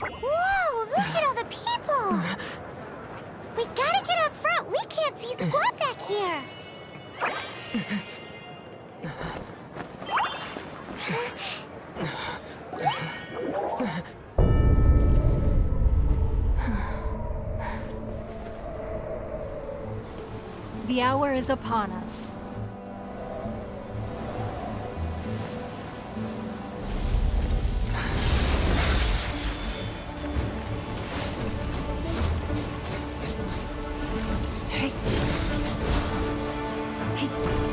Whoa, look at all the people! We gotta get up front. We can't see squat back here. The hour is upon us. Чуть-чуть.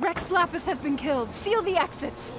Rex Lapis has been killed. Seal the exits.